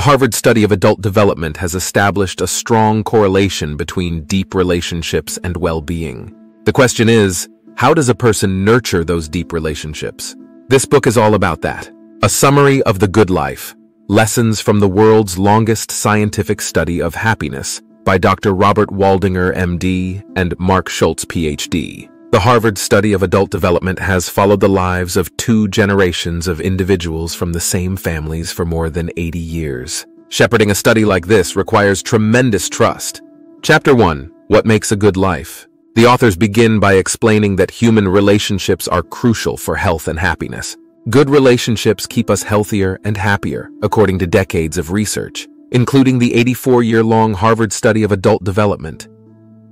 The Harvard study of adult development has established a strong correlation between deep relationships and well-being. The question is, how does a person nurture those deep relationships? This book is all about that. A summary of the good life, lessons from the world's longest scientific study of happiness by Dr. Robert Waldinger, MD, and Marc Schulz, PhD. The Harvard study of adult development has followed the lives of two generations of individuals from the same families for more than 80 years. Shepherding a study like this requires tremendous trust. Chapter 1. What Makes a Good Life The authors begin by explaining that human relationships are crucial for health and happiness. Good relationships keep us healthier and happier, according to decades of research, including the 84-year-long Harvard study of adult development.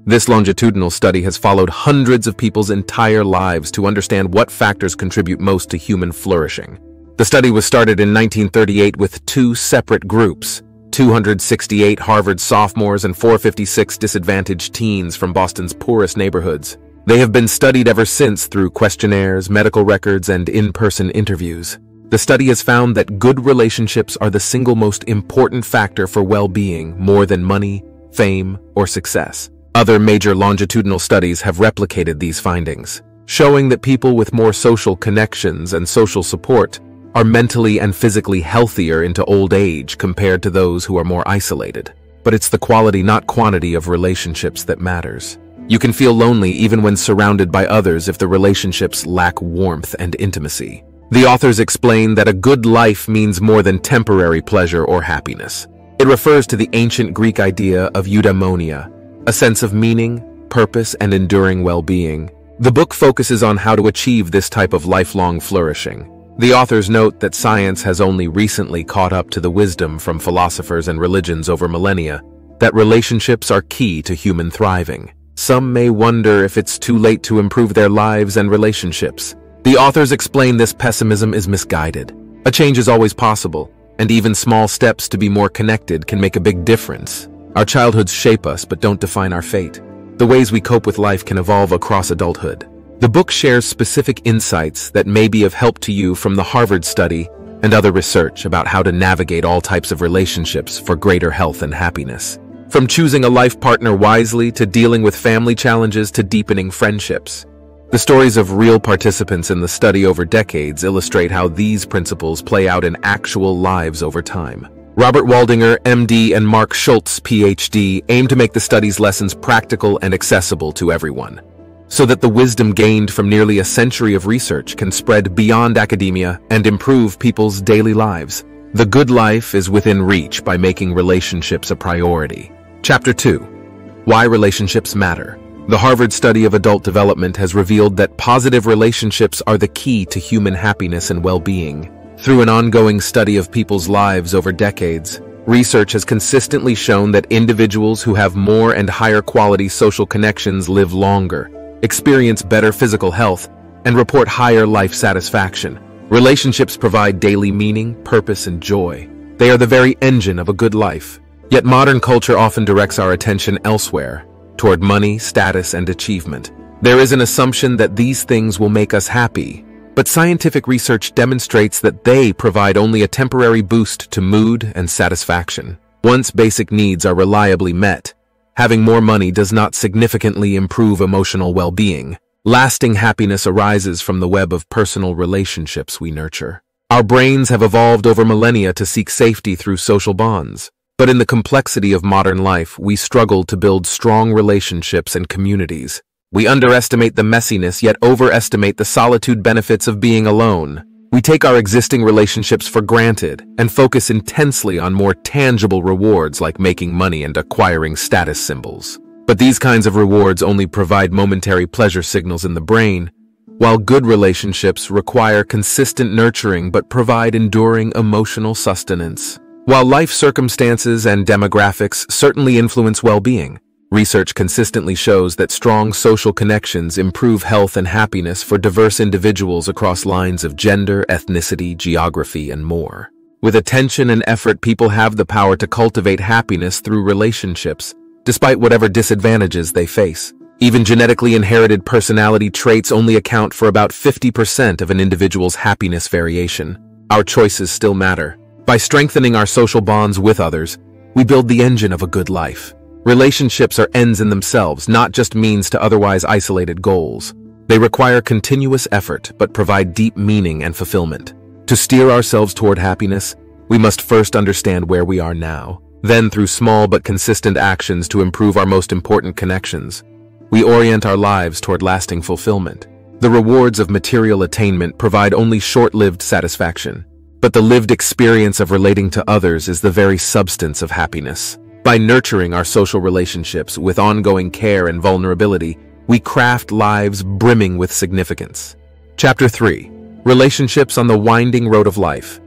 This longitudinal study has followed hundreds of people's entire lives to understand what factors contribute most to human flourishing. The study was started in 1938 with two separate groups, 268 Harvard sophomores and 456 disadvantaged teens from Boston's poorest neighborhoods. They have been studied ever since through questionnaires, medical records, and in-person interviews. The study has found that good relationships are the single most important factor for well-being more than money, fame, or success. Other major longitudinal studies have replicated these findings, showing that people with more social connections and social support are mentally and physically healthier into old age compared to those who are more isolated. But it's the quality, not quantity, of relationships that matters. You can feel lonely even when surrounded by others if the relationships lack warmth and intimacy. The authors explain that a good life means more than temporary pleasure or happiness. It refers to the ancient Greek idea of eudaimonia, a sense of meaning, purpose, and enduring well-being. The book focuses on how to achieve this type of lifelong flourishing. The authors note that science has only recently caught up to the wisdom from philosophers and religions over millennia, that relationships are key to human thriving. Some may wonder if it's too late to improve their lives and relationships. The authors explain this pessimism is misguided. A change is always possible, and even small steps to be more connected can make a big difference. Our childhoods shape us but don't define our fate. The ways we cope with life can evolve across adulthood. The book shares specific insights that may be of help to you from the Harvard study and other research about how to navigate all types of relationships for greater health and happiness. From choosing a life partner wisely to dealing with family challenges to deepening friendships. The stories of real participants in the study over decades illustrate how these principles play out in actual lives over time. Robert Waldinger, MD, and Marc Schulz, PhD, aim to make the study's lessons practical and accessible to everyone, so that the wisdom gained from nearly a century of research can spread beyond academia and improve people's daily lives. The good life is within reach by making relationships a priority. Chapter 2. Why Relationships Matter. The Harvard study of adult development has revealed that positive relationships are the key to human happiness and well-being. Through an ongoing study of people's lives over decades, research has consistently shown that individuals who have more and higher quality social connections live longer, experience better physical health, and report higher life satisfaction. Relationships provide daily meaning, purpose, and joy. They are the very engine of a good life. Yet modern culture often directs our attention elsewhere, toward money, status, and achievement. There is an assumption that these things will make us happy, but scientific research demonstrates that they provide only a temporary boost to mood and satisfaction. Once basic needs are reliably met, having more money does not significantly improve emotional well-being. Lasting happiness arises from the web of personal relationships we nurture. Our brains have evolved over millennia to seek safety through social bonds. But in the complexity of modern life, we struggle to build strong relationships and communities. We underestimate the messiness yet overestimate the solitude benefits of being alone. We take our existing relationships for granted and focus intensely on more tangible rewards like making money and acquiring status symbols. But these kinds of rewards only provide momentary pleasure signals in the brain, while good relationships require consistent nurturing but provide enduring emotional sustenance. While life circumstances and demographics certainly influence well-being, Research consistently shows that strong social connections improve health and happiness for diverse individuals across lines of gender, ethnicity, geography, and more. With attention and effort, people have the power to cultivate happiness through relationships, despite whatever disadvantages they face. Even genetically inherited personality traits only account for about 50% of an individual's happiness variation. Our choices still matter, By strengthening our social bonds with others, we build the engine of a good life. Relationships are ends in themselves, not just means to otherwise isolated goals. They require continuous effort, but provide deep meaning and fulfillment. To steer ourselves toward happiness, we must first understand where we are now. Then, through small but consistent actions to improve our most important connections, we orient our lives toward lasting fulfillment. The rewards of material attainment provide only short-lived satisfaction, but the lived experience of relating to others is the very substance of happiness. By nurturing our social relationships with ongoing care and vulnerability, we craft lives brimming with significance. Chapter 3 Relationships on the Winding Road of Life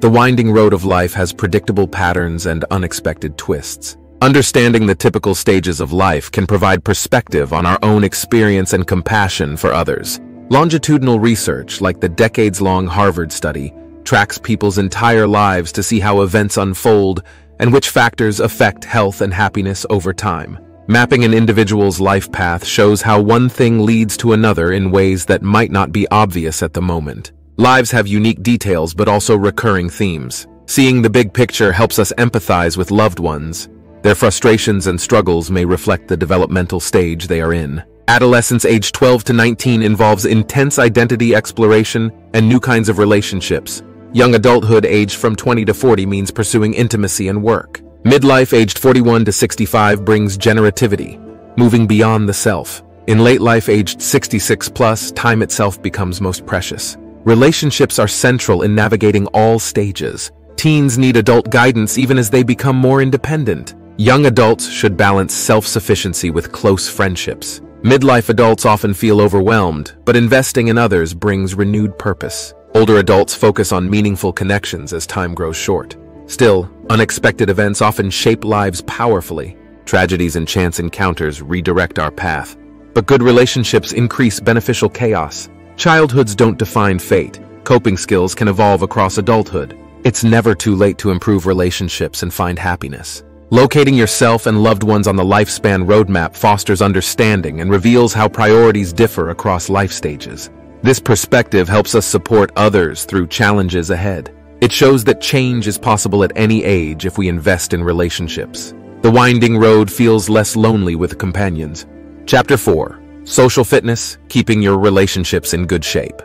The winding road of life has predictable patterns and unexpected twists. Understanding the typical stages of life can provide perspective on our own experience and compassion for others. Longitudinal research, like the decades-long Harvard study, tracks people's entire lives to see how events unfold and which factors affect health and happiness over time. Mapping an individual's life path shows how one thing leads to another in ways that might not be obvious at the moment. Lives have unique details but also recurring themes. Seeing the big picture helps us empathize with loved ones, their frustrations and struggles may reflect the developmental stage they are in. Adolescence age 12 to 19 involves intense identity exploration and new kinds of relationships. Young adulthood aged from 20 to 40 means pursuing intimacy and work. Midlife aged 41 to 65 brings generativity, moving beyond the self. In late life aged 66 plus, time itself becomes most precious. Relationships are central in navigating all stages. Teens need adult guidance even as they become more independent. Young adults should balance self-sufficiency with close friendships. Midlife adults often feel overwhelmed, but investing in others brings renewed purpose. Older adults focus on meaningful connections as time grows short. Still, unexpected events often shape lives powerfully. Tragedies and chance encounters redirect our path. But good relationships increase beneficial chaos. Childhoods don't define fate. Coping skills can evolve across adulthood. It's never too late to improve relationships and find happiness. Locating yourself and loved ones on the lifespan roadmap fosters understanding and reveals how priorities differ across life stages. This perspective helps us support others through challenges ahead. It shows that change is possible at any age if we invest in relationships. The winding road feels less lonely with companions. Chapter 4 Social Fitness Keeping Your Relationships in Good Shape.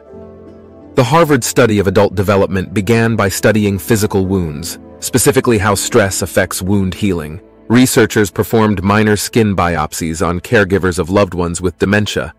The Harvard study of adult development began by studying physical wounds, specifically how stress affects wound healing. Researchers performed minor skin biopsies on caregivers of loved ones with dementia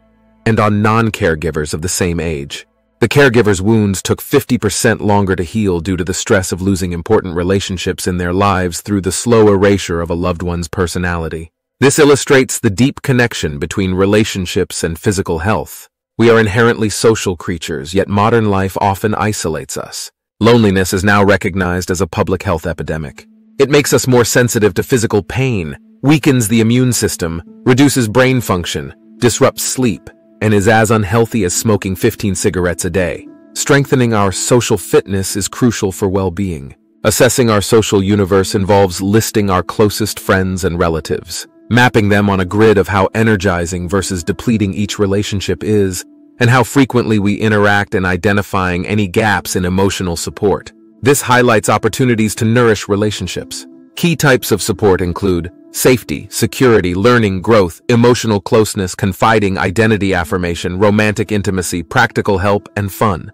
and on non-caregivers of the same age. The caregiver's wounds took 50% longer to heal due to the stress of losing important relationships in their lives through the slow erasure of a loved one's personality. This illustrates the deep connection between relationships and physical health. We are inherently social creatures, yet modern life often isolates us. Loneliness is now recognized as a public health epidemic. It makes us more sensitive to physical pain, weakens the immune system, reduces brain function, disrupts sleep, and is as unhealthy as smoking 15 cigarettes a day. Strengthening our social fitness is crucial for well-being. Assessing our social universe involves listing our closest friends and relatives, mapping them on a grid of how energizing versus depleting each relationship is, and how frequently we interact and identifying any gaps in emotional support. This highlights opportunities to nourish relationships. Key types of support include safety, security, learning, growth, emotional closeness, confiding, identity affirmation, romantic intimacy, practical help, and fun.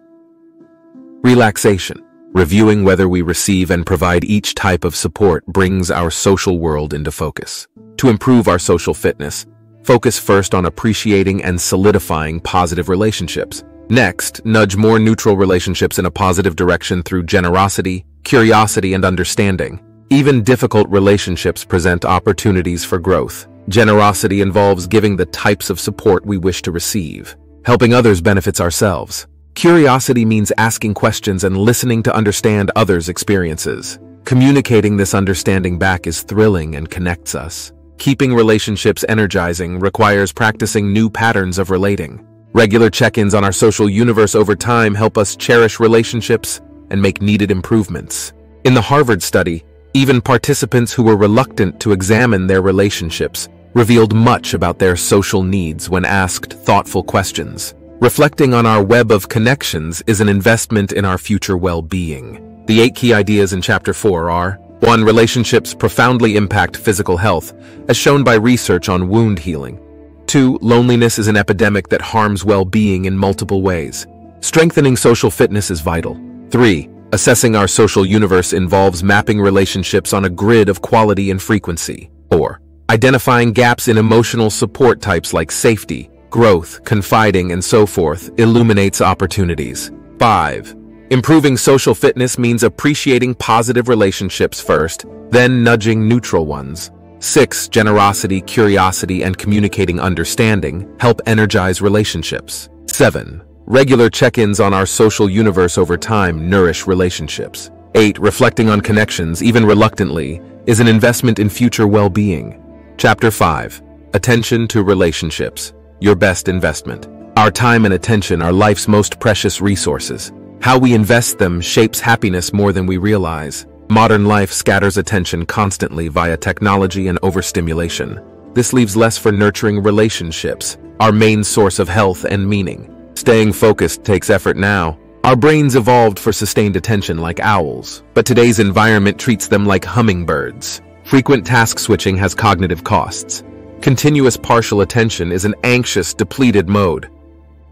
Relaxation. Reviewing whether we receive and provide each type of support brings our social world into focus. To improve our social fitness, Focus first on appreciating and solidifying positive relationships. Next, nudge more neutral relationships in a positive direction through generosity, curiosity, and understanding. Even difficult relationships present opportunities for growth. Generosity involves giving the types of support we wish to receive. Helping others benefits ourselves. Curiosity means asking questions and listening to understand others' experiences. Communicating this understanding back is thrilling and connects us. Keeping relationships energizing requires practicing new patterns of relating. Regular check-ins on our social universe over time help us cherish relationships and make needed improvements. In the Harvard study, even participants who were reluctant to examine their relationships revealed much about their social needs when asked thoughtful questions. Reflecting on our web of connections is an investment in our future well-being. The eight key ideas in Chapter 4 are 1. Relationships profoundly impact physical health, as shown by research on wound healing. 2. Loneliness is an epidemic that harms well-being in multiple ways. Strengthening social fitness is vital. 3. Assessing our social universe involves mapping relationships on a grid of quality and frequency. 4. Identifying gaps in emotional support types like safety, growth, confiding, and so forth illuminates opportunities. 5. Improving social fitness means appreciating positive relationships first, then nudging neutral ones. 6. Generosity, curiosity, and communicating understanding help energize relationships. 7. Regular check-ins on our social universe over time nourish relationships. 8. Reflecting on connections, even reluctantly, is an investment in future well-being. Chapter 5. Attention to Relationships. Your best investment. Our time and attention are life's most precious resources. How we invest them shapes happiness more than we realize. Modern life scatters attention constantly via technology and overstimulation. This leaves less for nurturing relationships, our main source of health and meaning. Staying focused takes effort now. Our brains evolved for sustained attention like owls, but today's environment treats them like hummingbirds. Frequent task switching has cognitive costs. Continuous partial attention is an anxious, depleted mode.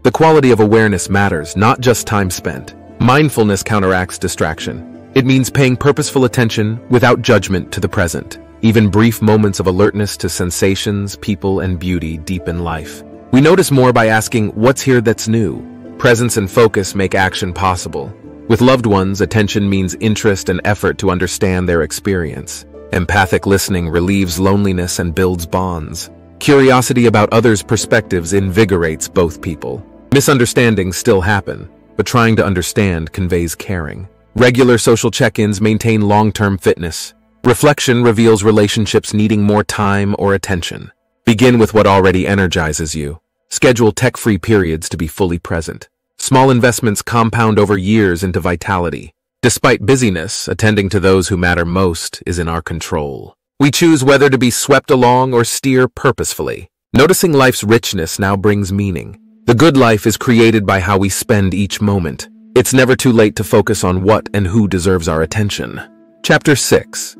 The quality of awareness matters, not just time spent. Mindfulness counteracts distraction. It means paying purposeful attention without judgment to the present. Even brief moments of alertness to sensations, people, and beauty deepen life. We notice more by asking, what's here that's new? Presence and focus make action possible. With loved ones, attention means interest and effort to understand their experience. Empathic listening relieves loneliness and builds bonds. Curiosity about others' perspectives invigorates both people. Misunderstandings still happen, but trying to understand conveys caring. Regular social check-ins maintain long-term fitness. Reflection reveals relationships needing more time or attention. Begin with what already energizes you. Schedule tech-free periods to be fully present. Small investments compound over years into vitality. Despite busyness, attending to those who matter most is in our control. We choose whether to be swept along or steer purposefully. Noticing life's richness now brings meaning. The good life is created by how we spend each moment. It's never too late to focus on what and who deserves our attention. Chapter 6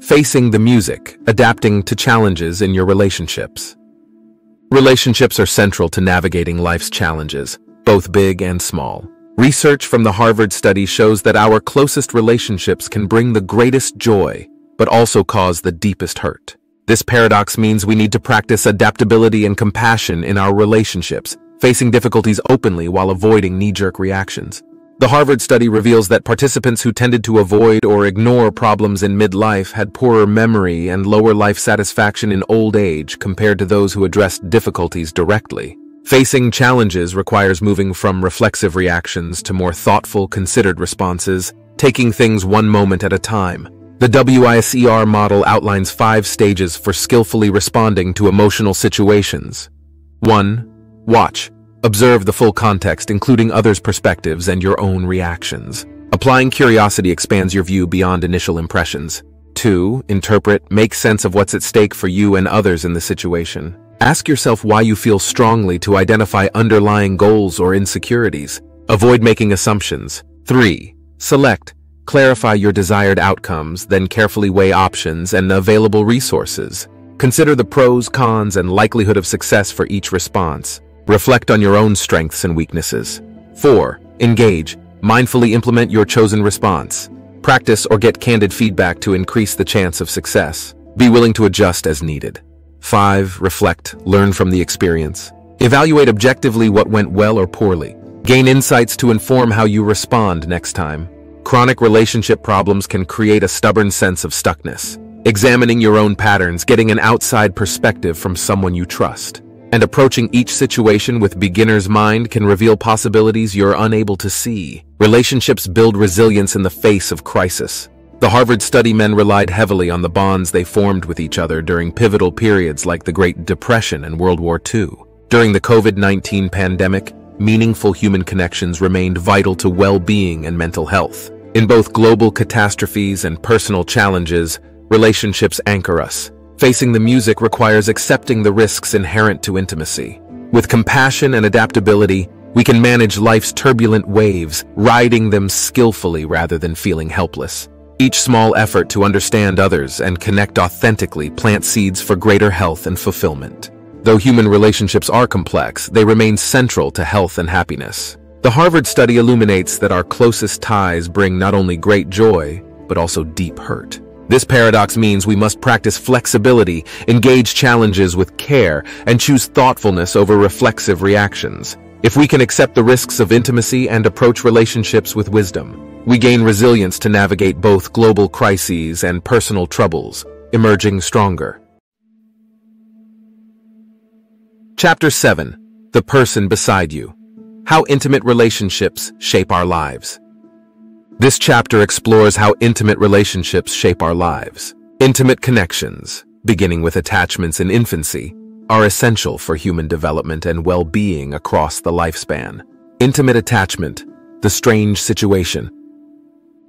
Facing the Music, Adapting to Challenges in Your Relationships. Relationships are central to navigating life's challenges, both big and small. Research from the Harvard study shows that our closest relationships can bring the greatest joy, but also cause the deepest hurt. This paradox means we need to practice adaptability and compassion in our relationships, facing difficulties openly while avoiding knee-jerk reactions. The Harvard study reveals that participants who tended to avoid or ignore problems in midlife had poorer memory and lower life satisfaction in old age compared to those who addressed difficulties directly. Facing challenges requires moving from reflexive reactions to more thoughtful, considered responses, taking things one moment at a time. The WISER model outlines five stages for skillfully responding to emotional situations. 1. Watch. Observe the full context, including others' perspectives and your own reactions. Applying curiosity expands your view beyond initial impressions. 2. Interpret, make sense of what's at stake for you and others in the situation. Ask yourself why you feel strongly to identify underlying goals or insecurities. Avoid making assumptions. 3. Select, clarify your desired outcomes, then carefully weigh options and available resources. Consider the pros, cons, and likelihood of success for each response. Reflect on your own strengths and weaknesses. 4. Engage. Mindfully implement your chosen response. Practice or get candid feedback to increase the chance of success. Be willing to adjust as needed. 5. Reflect. Learn from the experience. Evaluate objectively what went well or poorly. Gain insights to inform how you respond next time. Chronic relationship problems can create a stubborn sense of stuckness. Examining your own patterns, getting an outside perspective from someone you trust and approaching each situation with beginner's mind can reveal possibilities you're unable to see. Relationships build resilience in the face of crisis. The Harvard study men relied heavily on the bonds they formed with each other during pivotal periods like the Great Depression and World War II. During the COVID-19 pandemic, meaningful human connections remained vital to well-being and mental health. In both global catastrophes and personal challenges, relationships anchor us, Facing the music requires accepting the risks inherent to intimacy. With compassion and adaptability, We can manage life's turbulent waves, riding them skillfully rather than feeling helpless. Each small effort to understand others and connect authentically plants seeds for greater health and fulfillment. Though human relationships are complex, they remain central to health and happiness. The Harvard study illuminates that our closest ties bring not only great joy, but also deep hurt. This paradox means we must practice flexibility, engage challenges with care, and choose thoughtfulness over reflexive reactions. If we can accept the risks of intimacy and approach relationships with wisdom, we gain resilience to navigate both global crises and personal troubles, emerging stronger. Chapter 7 The Person Beside You How Intimate Relationships Shape Our Lives. This chapter explores how intimate relationships shape our lives. Intimate connections, beginning with attachments in infancy, are essential for human development and well-being across the lifespan. Intimate attachment, the strange situation.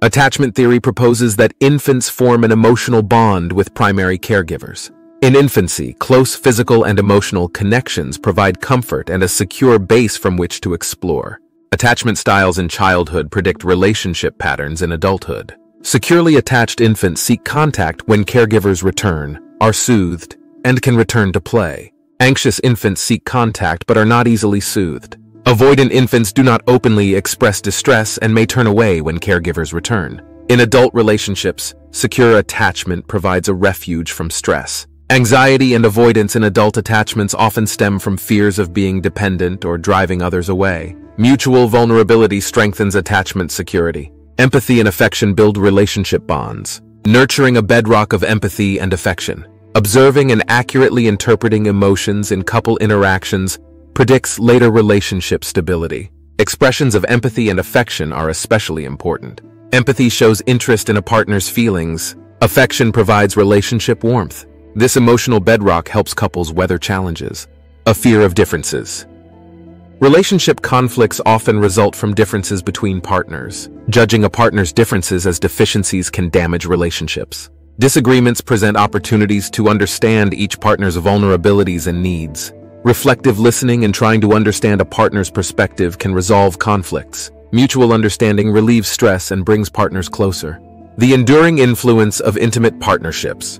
Attachment theory proposes that infants form an emotional bond with primary caregivers. In infancy, close physical and emotional connections provide comfort and a secure base from which to explore. Attachment styles in childhood predict relationship patterns in adulthood. Securely attached infants seek contact when caregivers return, are soothed, and can return to play. Anxious infants seek contact but are not easily soothed. Avoidant infants do not openly express distress and may turn away when caregivers return. In adult relationships, secure attachment provides a refuge from stress. Anxiety and avoidance in adult attachments often stem from fears of being dependent or driving others away. Mutual vulnerability strengthens attachment security. Empathy and affection build relationship bonds, nurturing a bedrock of empathy and affection. Observing and accurately interpreting emotions in couple interactions predicts later relationship stability. Expressions of empathy and affection are especially important. Empathy shows interest in a partner's feelings. Affection provides relationship warmth. This emotional bedrock helps couples weather challenges. A fear of differences. Relationship conflicts often result from differences between partners. Judging a partner's differences as deficiencies can damage relationships. Disagreements present opportunities to understand each partner's vulnerabilities and needs. Reflective listening and trying to understand a partner's perspective can resolve conflicts. Mutual understanding relieves stress and brings partners closer. The enduring influence of intimate partnerships.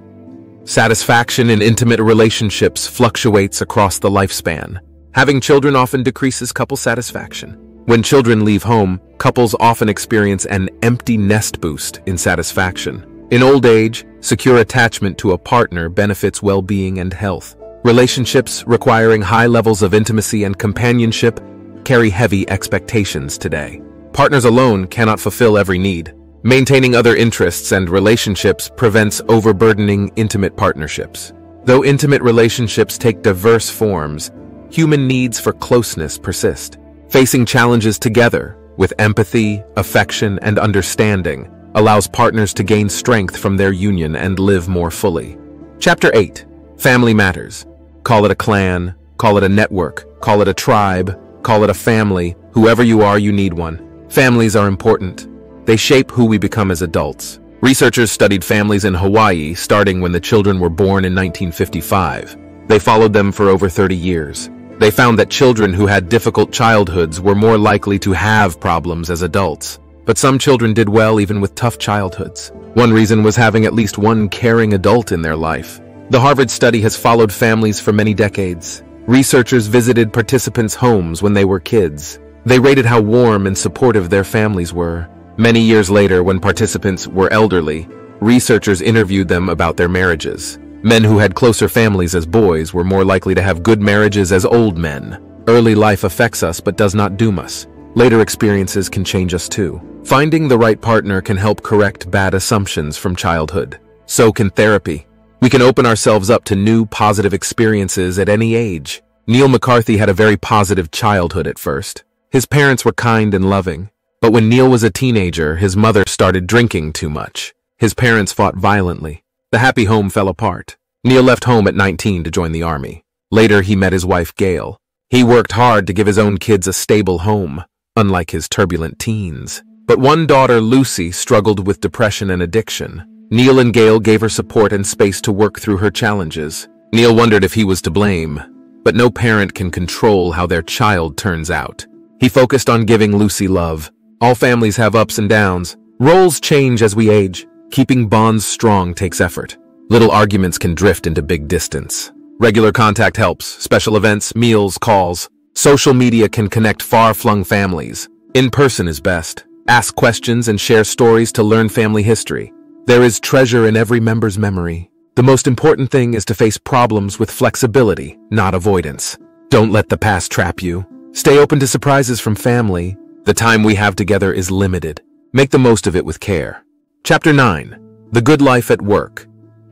Satisfaction in intimate relationships fluctuates across the lifespan. Having children often decreases couple satisfaction. When children leave home, couples often experience an empty nest boost in satisfaction. In old age, secure attachment to a partner benefits well-being and health. Relationships requiring high levels of intimacy and companionship carry heavy expectations today. Partners alone cannot fulfill every need. Maintaining other interests and relationships prevents overburdening intimate partnerships. Though intimate relationships take diverse forms, human needs for closeness persist. Facing challenges together, with empathy, affection, and understanding, allows partners to gain strength from their union and live more fully. Chapter 8. Family Matters. Call it a clan, call it a network, call it a tribe, call it a family. Whoever you are, you need one. Families are important. They shape who we become as adults. Researchers studied families in Hawaii starting when the children were born in 1955. They followed them for over 30 years. They found that children who had difficult childhoods were more likely to have problems as adults. But some children did well even with tough childhoods. One reason was having at least one caring adult in their life. The Harvard study has followed families for many decades. Researchers visited participants' homes when they were kids. They rated how warm and supportive their families were. Many years later, when participants were elderly, researchers interviewed them about their marriages. Men who had closer families as boys were more likely to have good marriages as old men. Early life affects us but does not doom us. Later experiences can change us too. Finding the right partner can help correct bad assumptions from childhood. So can therapy. We can open ourselves up to new positive experiences at any age. Neil McCarthy had a very positive childhood at first. His parents were kind and loving. But when Neil was a teenager, his mother started drinking too much. His parents fought violently. The happy home fell apart. Neil left home at 19 to join the army. Later, he met his wife, Gail. He worked hard to give his own kids a stable home, unlike his turbulent teens. But one daughter, Lucy, struggled with depression and addiction. Neil and Gail gave her support and space to work through her challenges. Neil wondered if he was to blame, but no parent can control how their child turns out. He focused on giving Lucy love. All families have ups and downs. Roles change as we age. Keeping bonds strong takes effort. Little arguments can drift into big distance. Regular contact helps. Special events, meals, calls. Social media can connect far-flung families. In person is best. Ask questions and share stories to learn family history. There is treasure in every member's memory. The most important thing is to face problems with flexibility, not avoidance. Don't let the past trap you. Stay open to surprises from family. The time we have together is limited. Make the most of it with care. Chapter 9. The Good Life at Work.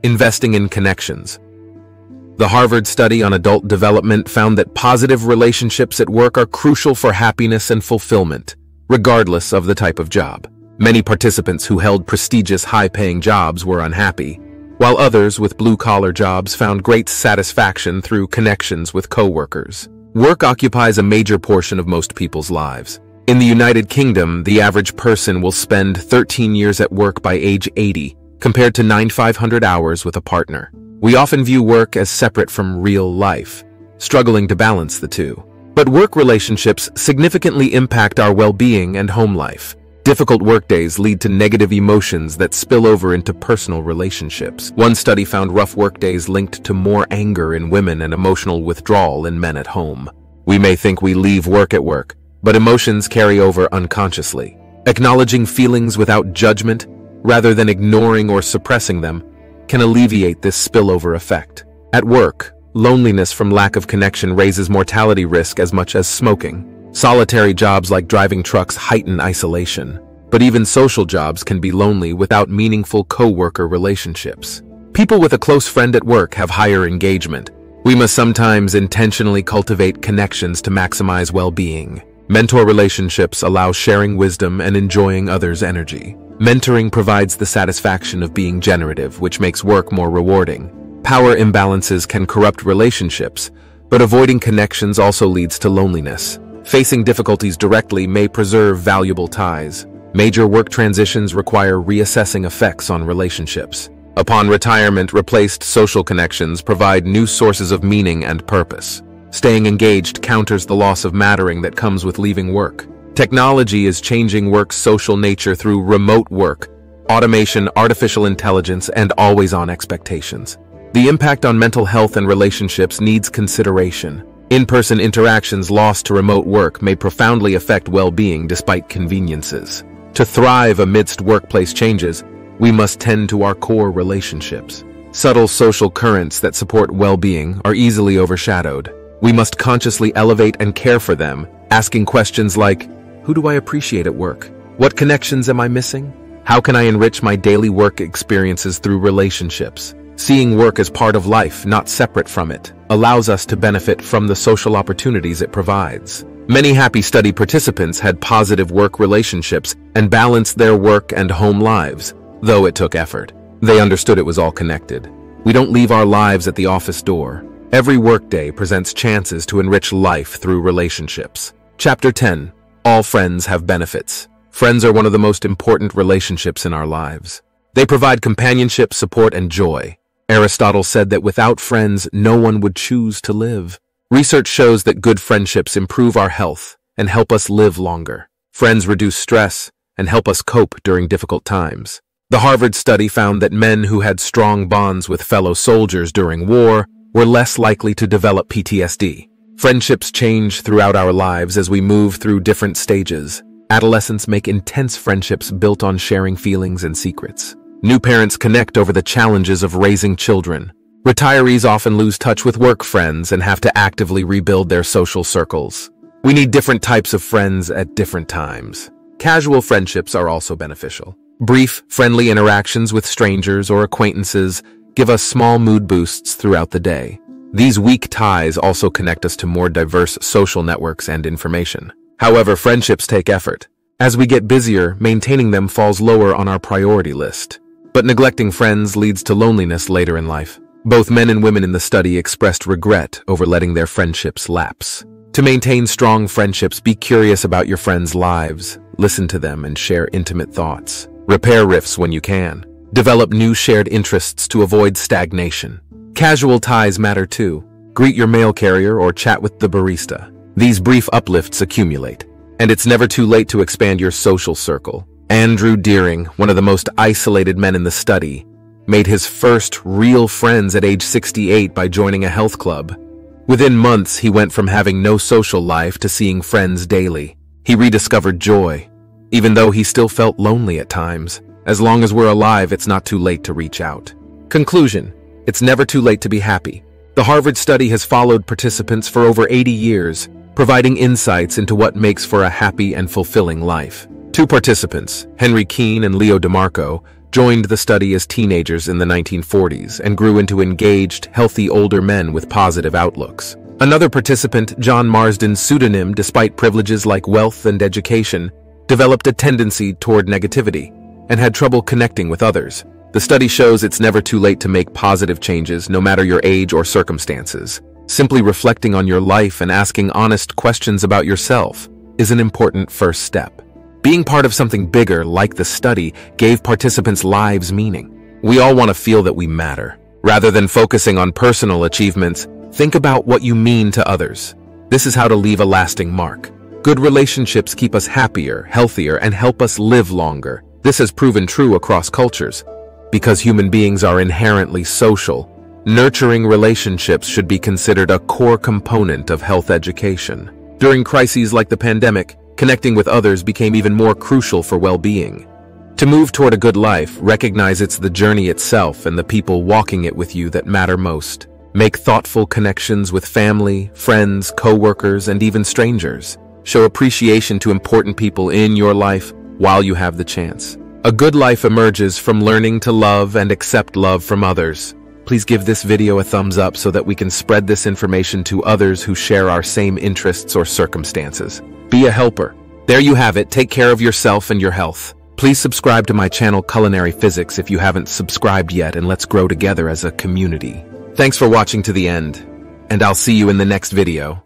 Investing in Connections. The Harvard study on adult development found that positive relationships at work are crucial for happiness and fulfillment, regardless of the type of job. Many participants who held prestigious high-paying jobs were unhappy, while others with blue-collar jobs found great satisfaction through connections with coworkers. Work occupies a major portion of most people's lives. In the United Kingdom, the average person will spend 13 years at work by age 80, compared to 9,500 hours with a partner. We often view work as separate from real life, struggling to balance the two. But work relationships significantly impact our well-being and home life. Difficult workdays lead to negative emotions that spill over into personal relationships. One study found rough workdays linked to more anger in women and emotional withdrawal in men at home. We may think we leave work at work, but emotions carry over unconsciously. Acknowledging feelings without judgment, rather than ignoring or suppressing them, can alleviate this spillover effect. At work, loneliness from lack of connection raises mortality risk as much as smoking. Solitary jobs like driving trucks heighten isolation, but even social jobs can be lonely without meaningful co-worker relationships. People with a close friend at work have higher engagement. We must sometimes intentionally cultivate connections to maximize well-being. Mentor relationships allow sharing wisdom and enjoying others' energy. Mentoring provides the satisfaction of being generative, which makes work more rewarding. Power imbalances can corrupt relationships, but avoiding connections also leads to loneliness. Facing difficulties directly may preserve valuable ties. Major work transitions require reassessing effects on relationships. Upon retirement, replaced social connections provide new sources of meaning and purpose. Staying engaged counters the loss of mattering that comes with leaving work. Technology is changing work's social nature through remote work, automation, artificial intelligence, and always-on expectations. The impact on mental health and relationships needs consideration. In-person interactions lost to remote work may profoundly affect well-being despite conveniences. To thrive amidst workplace changes, we must tend to our core relationships. Subtle social currents that support well-being are easily overshadowed. We must consciously elevate and care for them, asking questions like, who do I appreciate at work? What connections am I missing? How can I enrich my daily work experiences through relationships? Seeing work as part of life, not separate from it, allows us to benefit from the social opportunities it provides. Many happy study participants had positive work relationships and balanced their work and home lives, though it took effort. They understood it was all connected. We don't leave our lives at the office door. Every workday presents chances to enrich life through relationships. Chapter 10. All friends have benefits. Friends are one of the most important relationships in our lives. They provide companionship, support, and joy. Aristotle said that without friends, no one would choose to live. Research shows that good friendships improve our health and help us live longer. Friends reduce stress and help us cope during difficult times. The Harvard study found that men who had strong bonds with fellow soldiers during war were less likely to develop PTSD. Friendships change throughout our lives as we move through different stages. Adolescents make intense friendships built on sharing feelings and secrets. New parents connect over the challenges of raising children. Retirees often lose touch with work friends and have to actively rebuild their social circles. We need different types of friends at different times. Casual friendships are also beneficial. Brief, friendly interactions with strangers or acquaintances give us small mood boosts throughout the day. These weak ties also connect us to more diverse social networks and information. However, friendships take effort. As we get busier, maintaining them falls lower on our priority list. But neglecting friends leads to loneliness later in life. Both men and women in the study expressed regret over letting their friendships lapse. To maintain strong friendships, be curious about your friends' lives, listen to them, and share intimate thoughts. Repair rifts when you can. Develop new shared interests to avoid stagnation. Casual ties matter too. Greet your mail carrier or chat with the barista. These brief uplifts accumulate. And it's never too late to expand your social circle. Andrew Deering, one of the most isolated men in the study, made his first real friends at age 68 by joining a health club. Within months, he went from having no social life to seeing friends daily. He rediscovered joy, even though he still felt lonely at times. As long as we're alive, it's not too late to reach out. Conclusion. It's never too late to be happy. The Harvard study has followed participants for over 80 years, providing insights into what makes for a happy and fulfilling life. Two participants, Henry Keane and Leo DeMarco, joined the study as teenagers in the 1940s and grew into engaged, healthy older men with positive outlooks. Another participant, John Marsden's pseudonym despite privileges like wealth and education, developed a tendency toward negativity and had trouble connecting with others. The study shows it's never too late to make positive changes, no matter your age or circumstances. Simply reflecting on your life and asking honest questions about yourself is an important first step. Being part of something bigger, like the study, gave participants' lives meaning. We all want to feel that we matter. Rather than focusing on personal achievements, think about what you mean to others. This is how to leave a lasting mark. Good relationships keep us happier, healthier, and help us live longer. This has proven true across cultures. Because human beings are inherently social, nurturing relationships should be considered a core component of health education. During crises like the pandemic, connecting with others became even more crucial for well-being. To move toward a good life, recognize it's the journey itself and the people walking it with you that matter most. Make thoughtful connections with family, friends, co-workers, and even strangers. Show appreciation to important people in your life while you have the chance. A good life emerges from learning to love and accept love from others. Please give this video a thumbs up so that we can spread this information to others who share our same interests or circumstances. Be a helper. There you have it. Take care of yourself and your health. Please subscribe to my channel Culinary Physics if you haven't subscribed yet and let's grow together as a community. Thanks for watching to the end, and I'll see you in the next video.